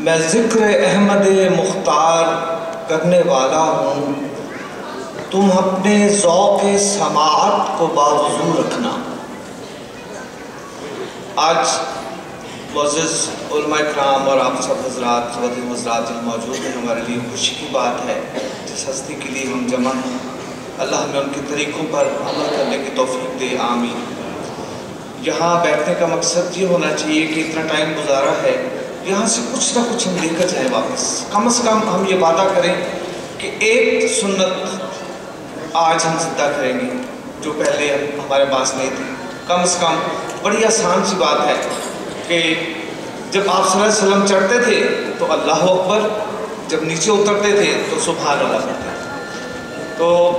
میں ذکر احمد مختار کرنے والا ہوں۔ تم اپنے ذوق سماعت کو بازو رکھنا۔ آج معزز علماء اکرام اور آپ سب حضرات وطن حضرات موجود ہیں، ہمارے لیے خوشی کی بات ہے۔ جس ہستی کے لیے ہم جمع ہیں۔ اللہ ہمیں ان کے طریقوں پر عمل کرنے کی توفیق دے۔ آمین۔ یہاں بیٹھنے کا مقصد یہ ہونا چاہیے کہ اتنا ٹائم گزارا ہے۔ یہاں سے کچھ نہ کچھ ہم لے کر جائیں واپس۔ کم از کم ہم یہ وعدہ کریں کہ ایک سنت آج ہم زندہ کریں گے، جو پہلے ہمارے پاس نہیں تھی۔ کم از کم بڑی آسان سی بات ہے کہ جب آپ صلی اللہ علیہ وسلم چڑھتے تھے تو اللہ اکبر، جب نیچے اترتے تھے تو سبحان اللہ کرتے تھے۔ تو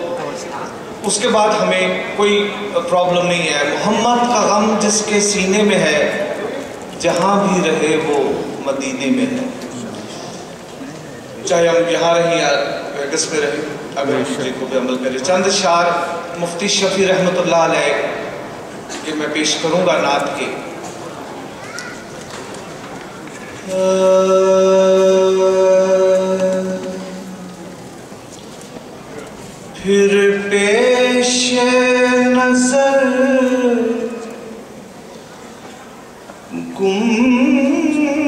اس کے بعد ہمیں کوئی پرابلم نہیں ہے۔ محمد کا غم جس کے سینے میں ہے، جہاں بھی رہے وہ مدینے میں ہے۔ چاہے ہم یہاں رہیں یا ویگس میں رہیں اگر مجھے کو بھی عمل کرے چند شعر مفتی شفیع رحمۃ اللہ علیہ کہ میں پیش کروں گا نعت کے۔ پھر پیش نظر گنبد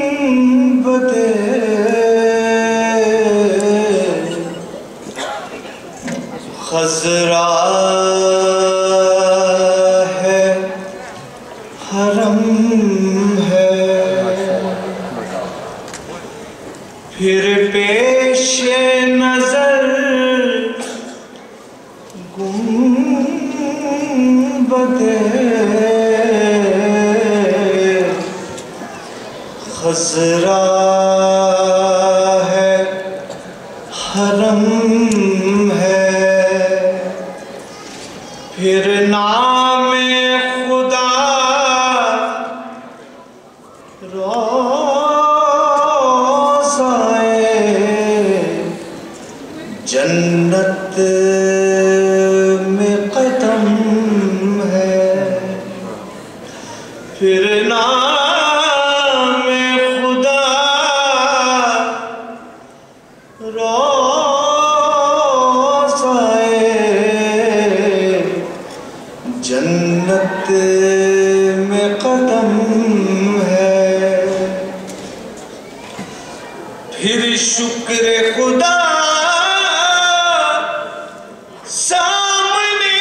ہے حرم ہے۔ پھر پیش نظر خزرا ہے حرم ہے۔ پھر نام خدا روزائے پھر شکر خدا سامنے۔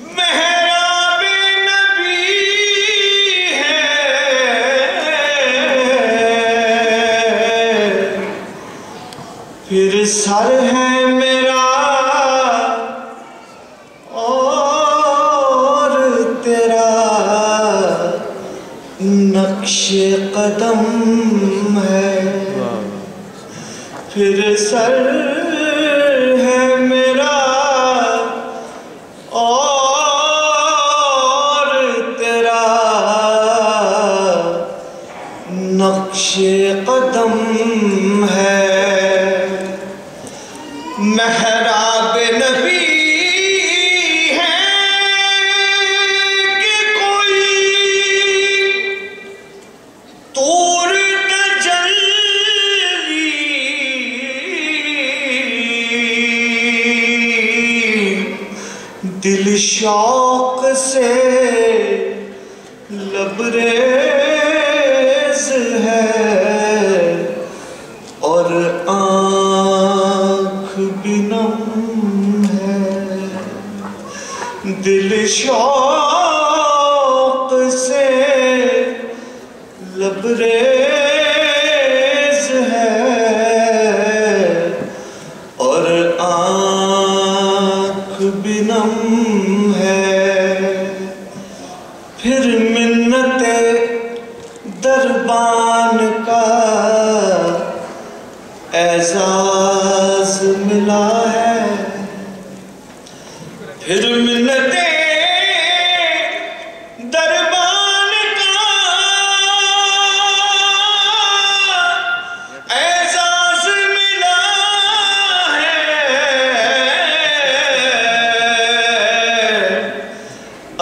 محراب نبی ہے۔ پھر سر ہے نقش قدم ہے۔ پھر سر شوق سے لبریز ہے اور آنکھ بھی نم ہے۔ دل شوق سے لبریز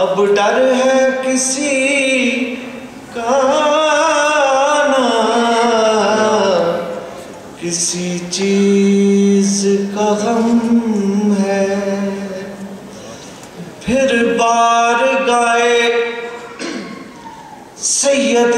اب ڈر ہے کسی کا نا کسی چیز کا غم ہے۔ پھر بار گائے سید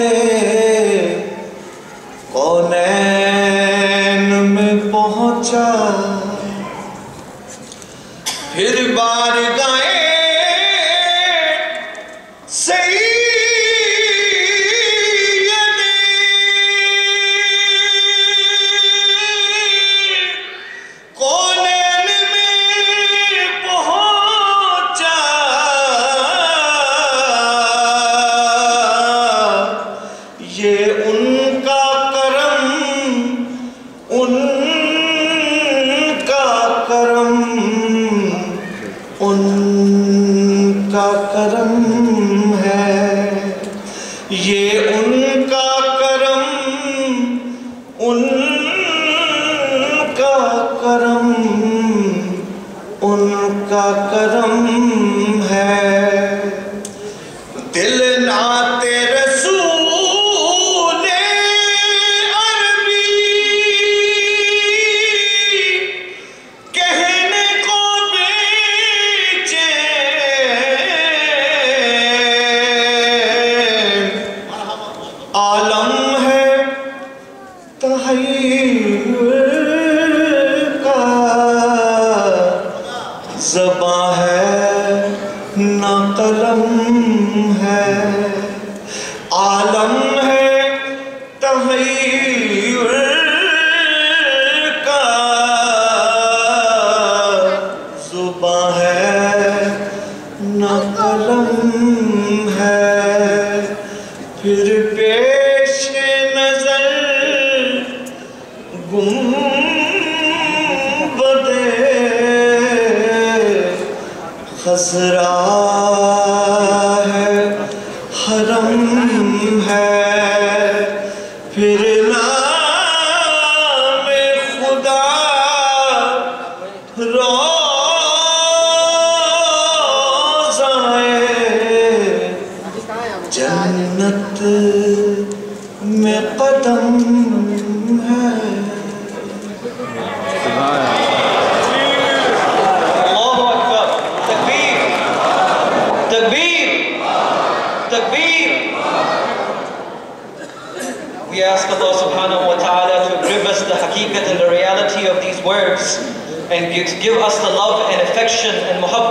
کرم ہے۔ یہ ان کا کرم ان کا کرم ان کا کرم نہ قلم ہے۔ عالم ہے تغیر کا۔ زباں ہے نہ قلم ہے۔ پھر خسرا ہے حرم the haqiqat and the reality of these words. And give us the love and affection and muhabbat